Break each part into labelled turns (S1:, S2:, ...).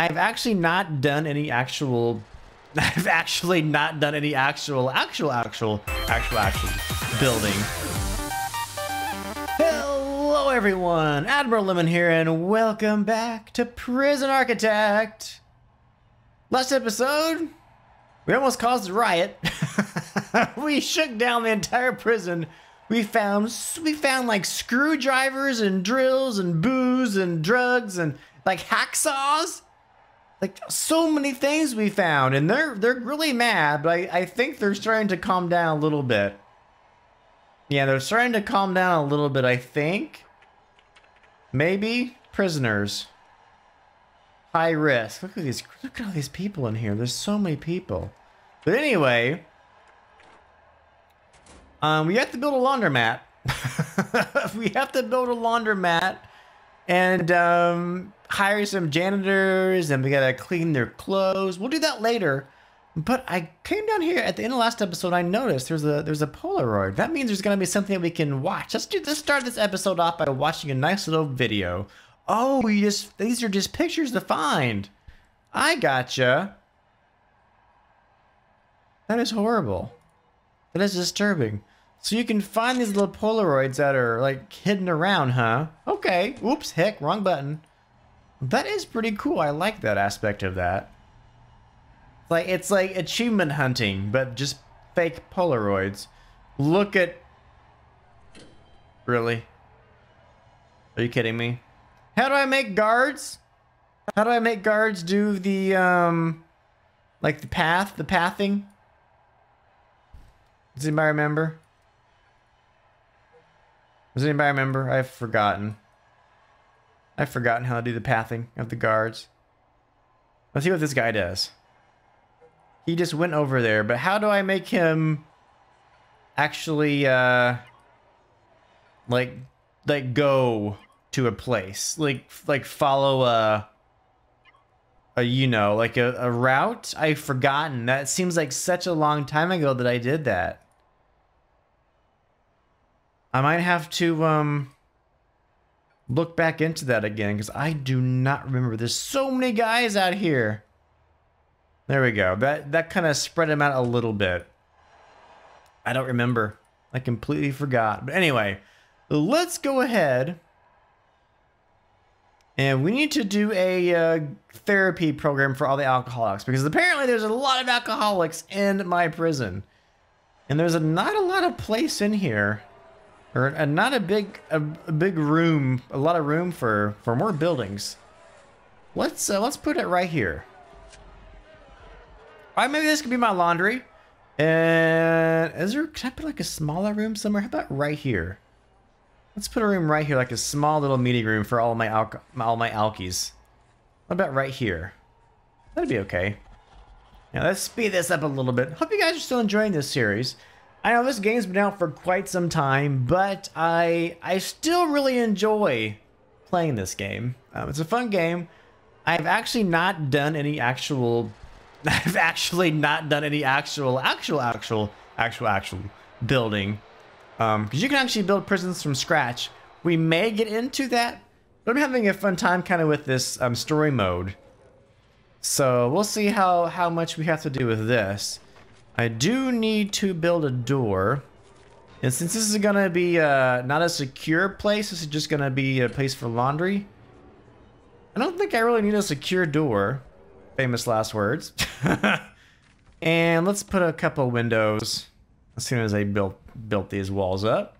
S1: I've actually not done any actual. I've actually not done any actual, actual, actual, actual, actual building. Hello, everyone. Admiral Lemon here, and welcome back to Prison Architect. Last episode, we almost caused a riot. we shook down the entire prison. We found we found like screwdrivers and drills and booze and drugs and like hacksaws. Like so many things we found, and they're they're really mad, but I, I think they're starting to calm down a little bit. Yeah, they're starting to calm down a little bit, I think. Maybe prisoners. High risk. Look at these look at all these people in here. There's so many people. But anyway, um, we have to build a laundromat. we have to build a laundromat and um, hire some janitors and we gotta clean their clothes. We'll do that later. But I came down here at the end of last episode. I noticed there's a there's a Polaroid. That means there's gonna be something that we can watch. Let's do let's start this episode off by watching a nice little video. Oh, you just these are just pictures to find. I gotcha. That is horrible. That is disturbing. So you can find these little Polaroids that are like hidden around, huh? Okay. Oops, heck, wrong button. That is pretty cool. I like that aspect of that. Like it's like achievement hunting, but just fake Polaroids. Look at Really? Are you kidding me? How do I make guards? How do I make guards do the um like the path, the pathing? Does anybody remember? Does anybody remember? I've forgotten. I've forgotten how to do the pathing of the guards. Let's see what this guy does. He just went over there, but how do I make him actually, uh, like, like go to a place? Like, like follow a, a you know, like a, a route? I've forgotten. That seems like such a long time ago that I did that. I might have to um look back into that again because I do not remember. There's so many guys out here. There we go. That that kind of spread them out a little bit. I don't remember. I completely forgot. But anyway, let's go ahead. And we need to do a uh, therapy program for all the alcoholics because apparently there's a lot of alcoholics in my prison. And there's a, not a lot of place in here or uh, not a big a, a, big room, a lot of room for for more buildings. Let's uh, let's put it right here. All right, maybe this could be my laundry. And is there? Can I put like a smaller room somewhere? How about right here? Let's put a room right here, like a small little meeting room for all my al all my alkies. What about right here? That'd be okay. Now let's speed this up a little bit. Hope you guys are still enjoying this series. I know this game's been out for quite some time, but I I still really enjoy playing this game. Um, it's a fun game. I've actually not done any actual. I've actually not done any actual, actual, actual, actual, actual building. Um, because you can actually build prisons from scratch. We may get into that, but I'm having a fun time kind of with this um, story mode. So we'll see how how much we have to do with this. I do need to build a door. And since this is gonna be uh, not a secure place, this is just gonna be a place for laundry. I don't think I really need a secure door. Famous last words. and let's put a couple windows as soon as I built built these walls up.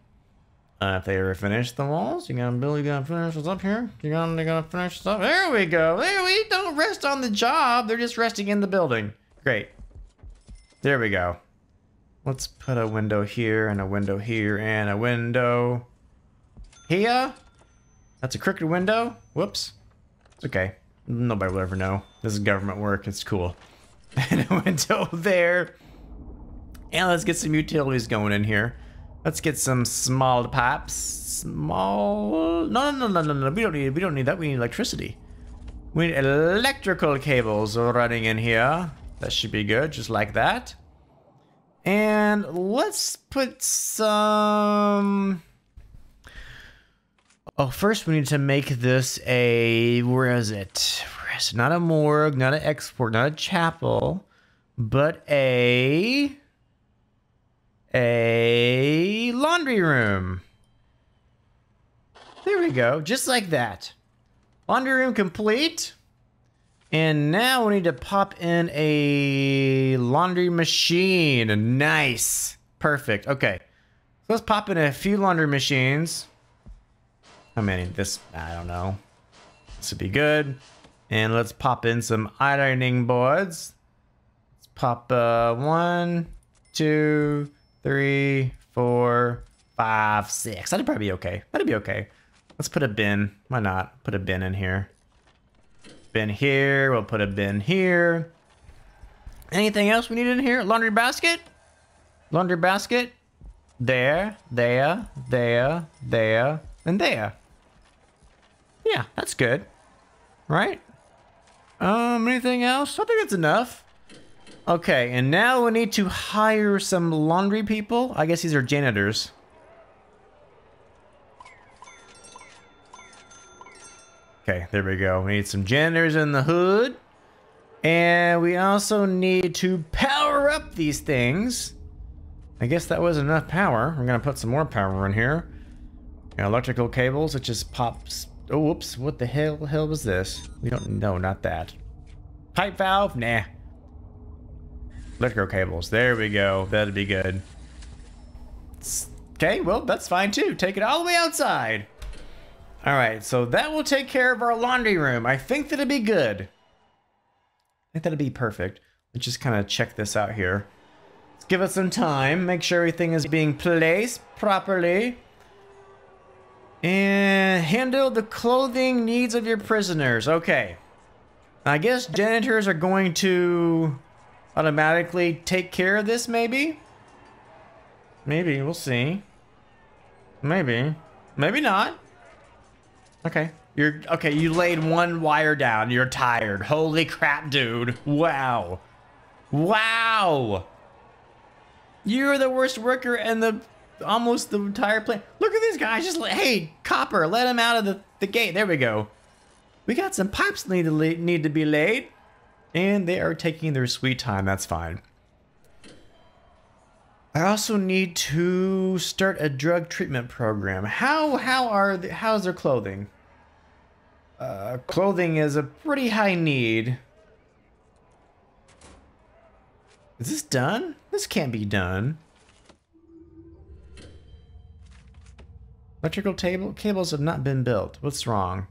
S1: Uh, if they ever finish the walls, you gonna build, you gonna finish this up here. You gonna, you gonna finish up. There we go. There we don't rest on the job. They're just resting in the building. Great. There we go. Let's put a window here and a window here and a window here. That's a crooked window. Whoops. It's okay. Nobody will ever know. This is government work. It's cool. and a window there. And let's get some utilities going in here. Let's get some small pipes. Small. No, no, no, no, no, no. We don't need. We don't need that. We need electricity. We need electrical cables running in here. That should be good, just like that. And let's put some... Oh, first we need to make this a... Where is it? Where so not a morgue, not an export, not a chapel, but a a laundry room. There we go, just like that. Laundry room complete. And now we need to pop in a laundry machine. Nice. Perfect. Okay. So let's pop in a few laundry machines. How many? This, I don't know. This would be good. And let's pop in some ironing boards. Let's pop uh, one, two, three, four, five, six. That'd probably be okay. That'd be okay. Let's put a bin. Why not? Put a bin in here. Bin here. We'll put a bin here. Anything else we need in here? Laundry basket? Laundry basket? There, there, there, there, and there. Yeah, that's good. Right? Um, anything else? I think that's enough. Okay, and now we need to hire some laundry people. I guess these are janitors. Okay, there we go. We need some janitors in the hood. And we also need to power up these things. I guess that was enough power. We're to put some more power in here. electrical cables, it just pops. Oh, whoops. What the hell, hell was this? We don't know, not that. Pipe valve? Nah. Electrical cables. There we go. That'd be good. Okay, well, that's fine too. Take it all the way outside. All right, so that will take care of our laundry room. I think that'd be good. I think that'd be perfect. Let's just kind of check this out here. Let's give it some time. Make sure everything is being placed properly. And handle the clothing needs of your prisoners. Okay. I guess janitors are going to automatically take care of this, maybe? Maybe, we'll see. Maybe. Maybe not. Okay. You're okay, you laid one wire down. You're tired. Holy crap, dude. Wow. Wow. You're the worst worker in the almost the entire plant. Look at these guys. Just hey, copper, let him out of the, the gate. There we go. We got some pipes need to need to be laid, and they are taking their sweet time. That's fine. I also need to start a drug treatment program. How how are the, how's their clothing? Uh, clothing is a pretty high need. Is this done? This can't be done. Electrical table cables have not been built. What's wrong?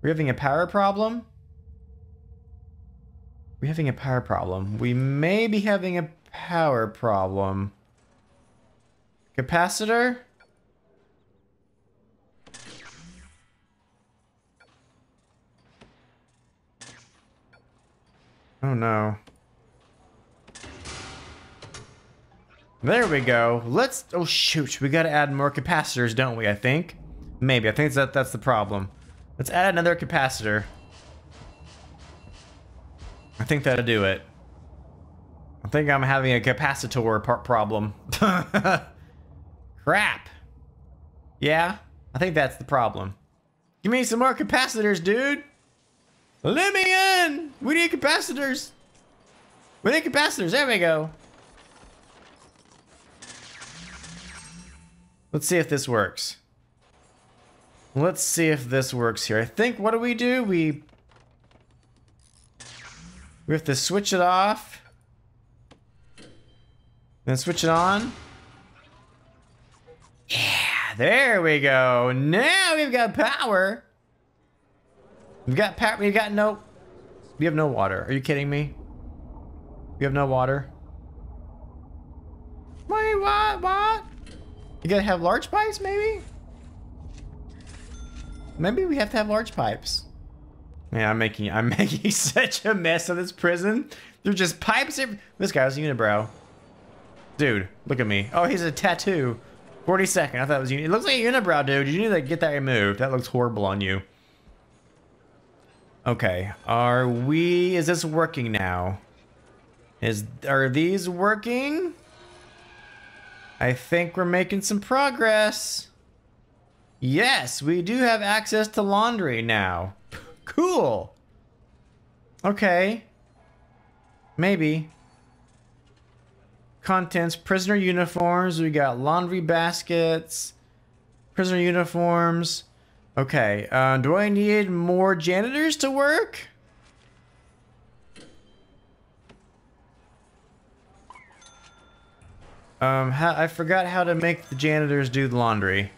S1: We're having a power problem? We're having a power problem. We may be having a power problem. Capacitor? Oh no. There we go. Let's, oh shoot, we gotta add more capacitors, don't we, I think? Maybe, I think that that's the problem. Let's add another capacitor. I think that'll do it. I think I'm having a capacitor part problem. Crap. Yeah, I think that's the problem. Give me some more capacitors, dude. Let me in. We need capacitors. We need capacitors. There we go. Let's see if this works. Let's see if this works here. I think, what do we do? We... We have to switch it off. Then switch it on. There we go. Now we've got power. We've got power. We've got no. We have no water. Are you kidding me? We have no water. Wait, what? What? You gotta have large pipes, maybe? Maybe we have to have large pipes. Man, I'm making I'm making such a mess of this prison. There's just pipes. Every this guy a unibrow. Dude, look at me. Oh, he's a tattoo. 42nd. I thought it was. It looks like a unibrow, dude. You need to get that removed. That looks horrible on you. Okay. Are we... Is this working now? Is Are these working? I think we're making some progress. Yes, we do have access to laundry now. cool. Okay. Maybe. Contents, prisoner uniforms. We got laundry baskets, prisoner uniforms. Okay, uh, do I need more janitors to work? Um, I forgot how to make the janitors do the laundry.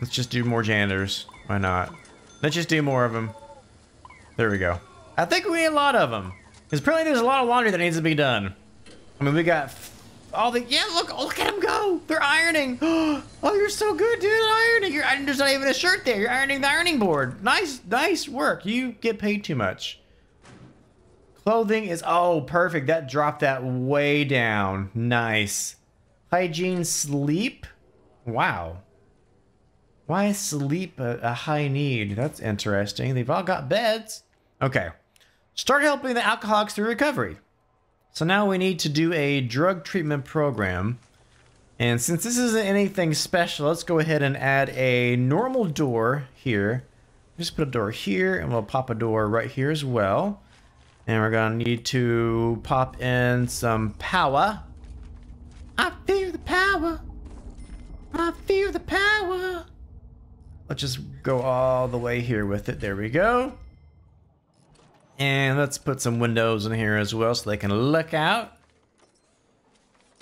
S1: Let's just do more janitors. Why not? Let's just do more of them. There we go. I think we need a lot of them. Because apparently there's a lot of laundry that needs to be done. I mean, we got all the... Yeah, look, oh, look at them go. They're ironing. Oh, you're so good, dude, ironing. You're, there's not even a shirt there. You're ironing the ironing board. Nice, nice work. You get paid too much. Clothing is... Oh, perfect. That dropped that way down. Nice. Hygiene, sleep. Wow. Why is sleep a, a high need? That's interesting. They've all got beds. Okay. Start helping the alcoholics through recovery. So now we need to do a drug treatment program. And since this isn't anything special, let's go ahead and add a normal door here. Just put a door here and we'll pop a door right here as well. And we're gonna need to pop in some power. I feel the power. I feel the power. Let's just go all the way here with it. There we go. And let's put some windows in here as well so they can look out.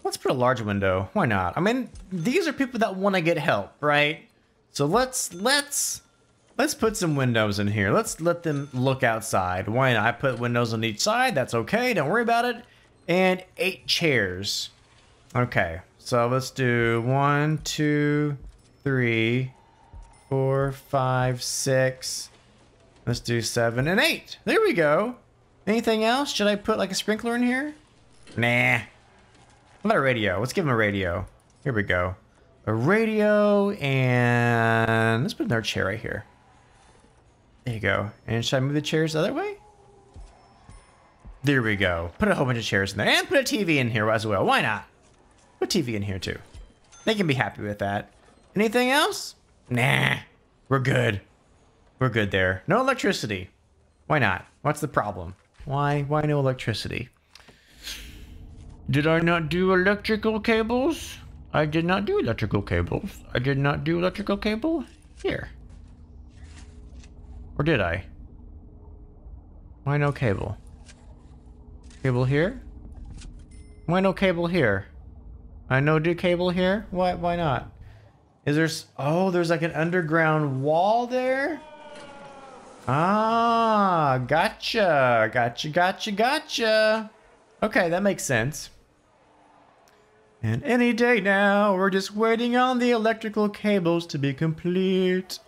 S1: Let's put a large window. Why not? I mean, these are people that want to get help, right? So let's let's let's put some windows in here. Let's let them look outside. Why not? I put windows on each side. That's okay. Don't worry about it. And eight chairs. Okay. So let's do one, two, three, four, five, six, Let's do seven and eight. There we go. Anything else? Should I put like a sprinkler in here? Nah. What about a radio? Let's give him a radio. Here we go. A radio and let's put another chair right here. There you go. And should I move the chairs the other way? There we go. Put a whole bunch of chairs in there and put a TV in here as well. Why not? Put TV in here too. They can be happy with that. Anything else? Nah. We're good. We're good there. No electricity. Why not? What's the problem? Why why no electricity? Did I not do electrical cables? I did not do electrical cables. I did not do electrical cable here. Or did I? Why no cable? Cable here? Why no cable here? I know do cable here? Why why not? Is there oh there's like an underground wall there? Ah, gotcha, gotcha, gotcha, gotcha. Okay, that makes sense. And any day now, we're just waiting on the electrical cables to be complete.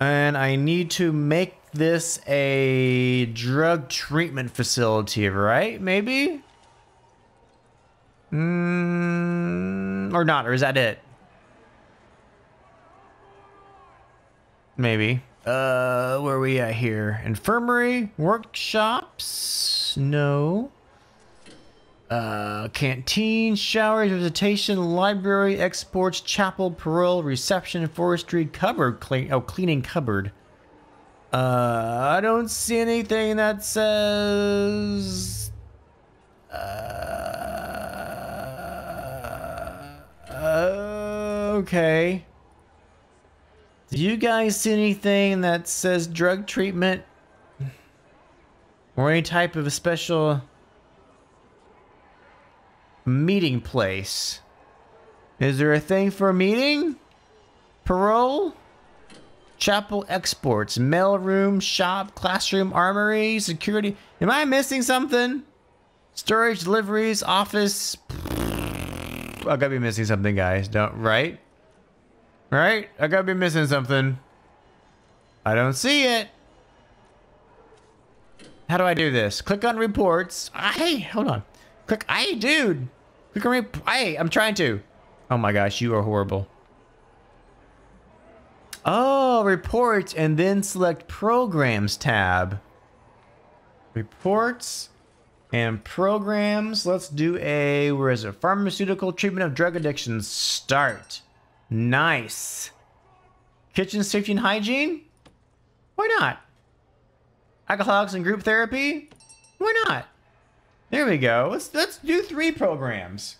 S1: And I need to make this a drug treatment facility, right? Maybe? Mm, or not, or is that it? Maybe. Uh, where are we at here? Infirmary? Workshops? No. Uh, canteen, showers, visitation, library, exports, chapel, parole, reception, forestry, cupboard, clean, oh, cleaning cupboard. Uh, I don't see anything that says, uh, uh okay. Do you guys see anything that says drug treatment? Or any type of a special meeting place? Is there a thing for a meeting? Parole? Chapel exports, mail room, shop, classroom, armory, security. Am I missing something? Storage, deliveries, office. I gotta be missing something, guys. Don't right? Right? I gotta be missing something. I don't see it. How do I do this? Click on reports. Ah, hey, hold on. Click. Hey, dude. Click on rep. Hey, I'm trying to. Oh my gosh, you are horrible. Oh, reports and then select programs tab. Reports and programs. Let's do a, where is it? Pharmaceutical treatment of drug addictions. Start. Nice. Kitchen safety and hygiene? Why not? Alcoholics and group therapy? Why not? There we go. Let's let's do three programs.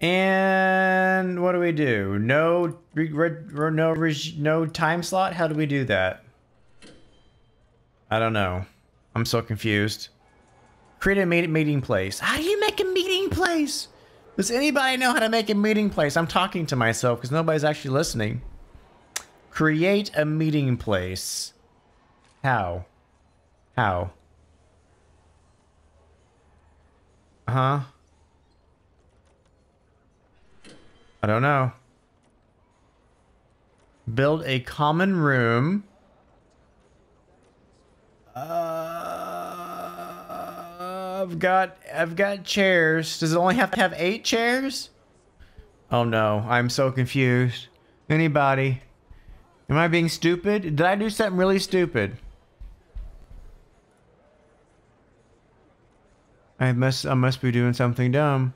S1: And what do we do? No, no, no time slot. How do we do that? I don't know. I'm so confused. Create a meeting place. How do you make a meeting place? Does anybody know how to make a meeting place? I'm talking to myself because nobody's actually listening. Create a meeting place. How? How? Uh-huh. I don't know. Build a common room. Uh, I've got I've got chairs. Does it only have to have eight chairs? Oh no, I'm so confused. Anybody? Am I being stupid? Did I do something really stupid? I must I must be doing something dumb.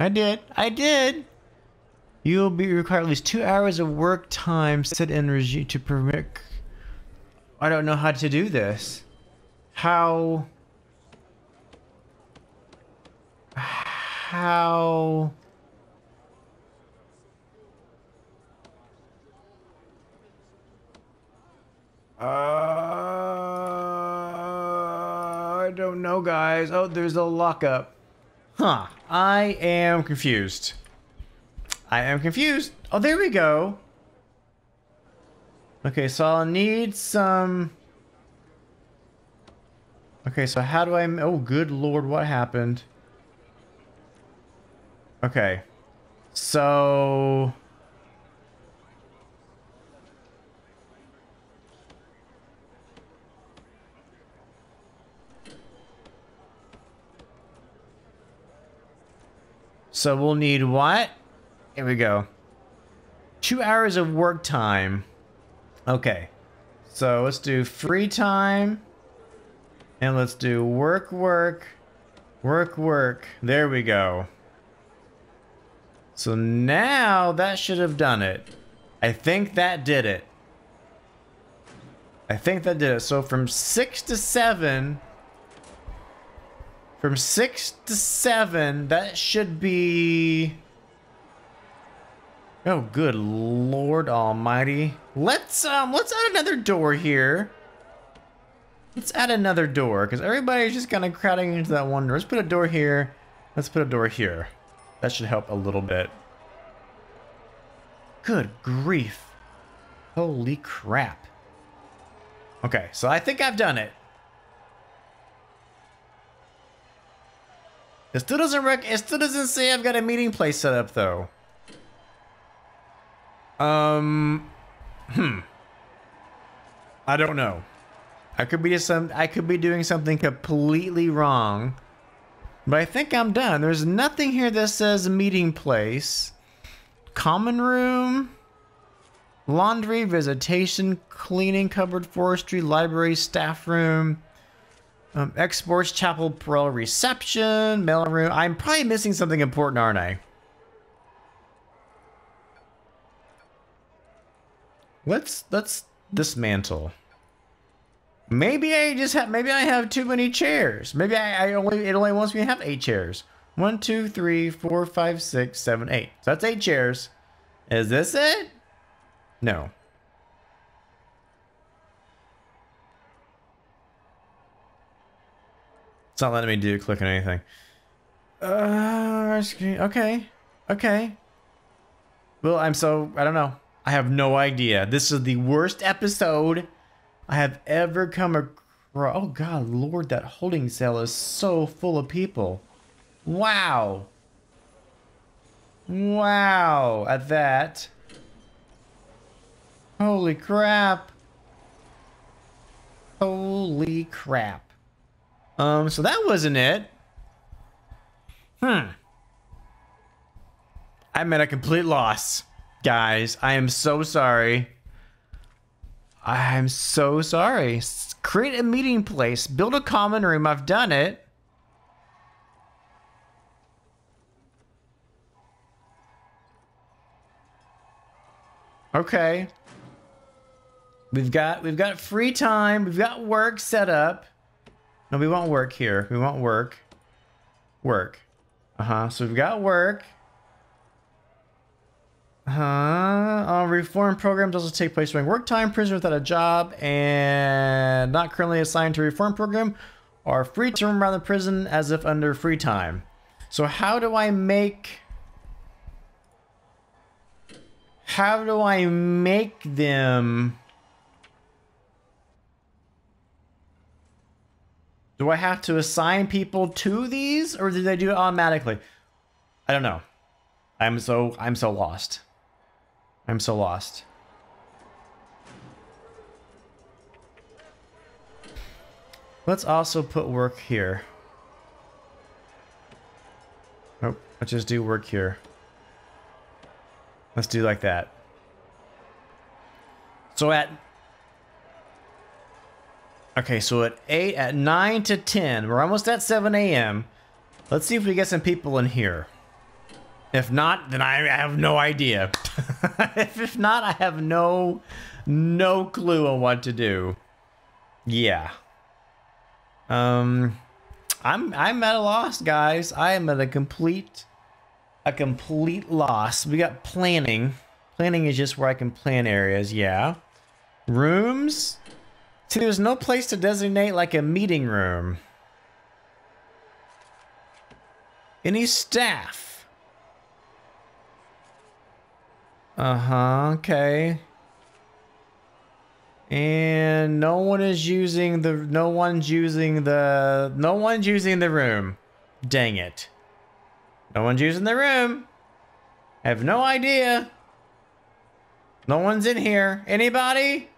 S1: I did. I did. You will be required at least two hours of work time set in energy to permit. I don't know how to do this. How? How? Uh, I don't know, guys. Oh, there's a lockup. Huh. I am confused. I am confused. Oh, there we go. Okay, so I'll need some... Okay, so how do I... Oh, good lord, what happened? Okay. So... So we'll need what? Here we go. Two hours of work time. Okay. So let's do free time. And let's do work, work, work, work. There we go. So now that should have done it. I think that did it. I think that did it. So from 6 to 7, from six to seven, that should be... Oh, good Lord Almighty. Let's, um, let's add another door here. Let's add another door, because everybody's just kind of crowding into that one door. Let's put a door here. Let's put a door here. That should help a little bit. Good grief. Holy crap. Okay, so I think I've done it. It still doesn't rec it still doesn't say I've got a meeting place set up though. Um hmm. I don't know. I could be just some I could be doing something completely wrong. But I think I'm done. There's nothing here that says meeting place. Common room. Laundry, visitation, cleaning, cupboard, forestry, library, staff room. Um, exports, chapel, pro reception, mail room. I'm probably missing something important, aren't I? Let's let's dismantle. Maybe I just have maybe I have too many chairs. Maybe I, I only it only wants me to have eight chairs. One, two, three, four, five, six, seven, eight. So that's eight chairs. Is this it? No. It's not letting me do click on anything. Uh, okay. Okay. Well, I'm so, I don't know. I have no idea. This is the worst episode I have ever come across. Oh god, lord, that holding cell is so full of people. Wow. Wow, at that. Holy crap. Holy crap. Um, so that wasn't it. Hmm. I'm at a complete loss, guys. I am so sorry. I'm so sorry. Create a meeting place. Build a common room. I've done it. Okay. We've got we've got free time. We've got work set up. No, we want work here. We want work. Work. Uh-huh. So we've got work. Uh-huh. Uh, reform program doesn't take place during work time. Prisoners without a job and not currently assigned to reform program are free to roam around the prison as if under free time. So how do I make... How do I make them... Do I have to assign people to these or do they do it automatically? I don't know. I'm so I'm so lost. I'm so lost. Let's also put work here. Oh, let's just do work here. Let's do like that. So at Okay, so at 8, at 9 to 10, we're almost at 7 a.m. Let's see if we get some people in here. If not, then I have no idea. if not, I have no, no clue on what to do. Yeah. Um, I'm, I'm at a loss, guys. I am at a complete, a complete loss. We got planning. Planning is just where I can plan areas, yeah. Rooms? See, there's no place to designate like a meeting room. Any staff? Uh-huh, okay. And no one is using the, no one's using the, no one's using the room. Dang it. No one's using the room. I have no idea. No one's in here. Anybody?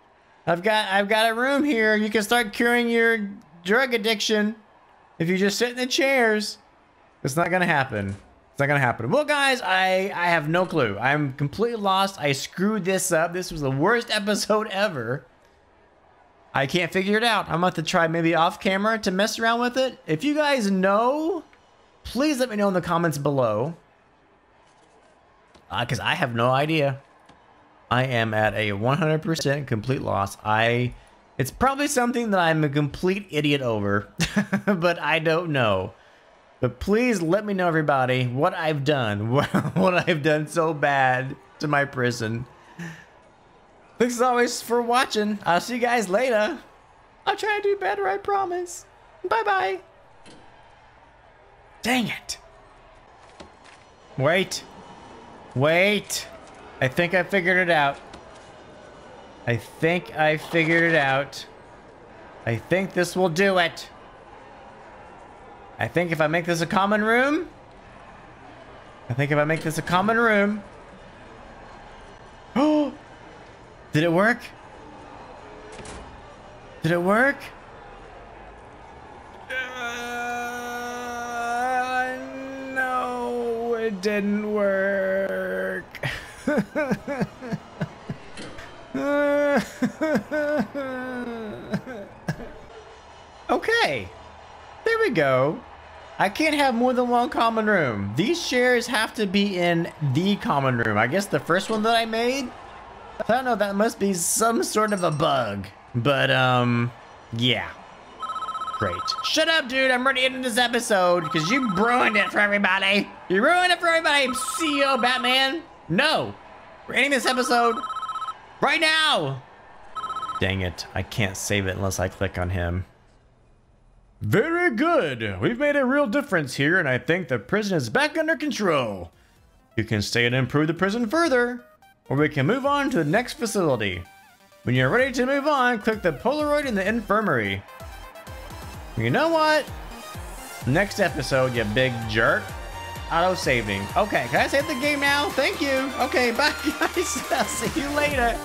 S1: I've got I've got a room here. You can start curing your drug addiction if you just sit in the chairs. It's not gonna happen. It's not gonna happen. Well, guys, I I have no clue. I'm completely lost. I screwed this up. This was the worst episode ever. I can't figure it out. I'm about to try maybe off camera to mess around with it. If you guys know, please let me know in the comments below. Because uh, I have no idea. I am at a 100% complete loss. I it's probably something that I'm a complete idiot over, but I don't know. But please let me know everybody what I've done, what I've done so bad to my prison. Thanks as always for watching. I'll see you guys later. I'll try to do better, I promise. Bye-bye. Dang it. Wait. Wait. I think I figured it out. I think I figured it out. I think this will do it. I think if I make this a common room... I think if I make this a common room... Oh! Did it work? Did it work? Uh, no, it didn't work. okay. We go. I can't have more than one common room. These chairs have to be in the common room. I guess the first one that I made? I don't know, that must be some sort of a bug. But, um, yeah. Great. Shut up, dude. I'm ready to end this episode because you ruined it for everybody. You ruined it for everybody. CEO Batman. No. We're ending this episode right now. Dang it. I can't save it unless I click on him. Very good. We've made a real difference here, and I think the prison is back under control. You can stay and improve the prison further, or we can move on to the next facility. When you're ready to move on, click the Polaroid in the infirmary. You know what? Next episode, you big jerk. Auto saving. Okay, can I save the game now? Thank you. Okay, bye guys. I'll see you later.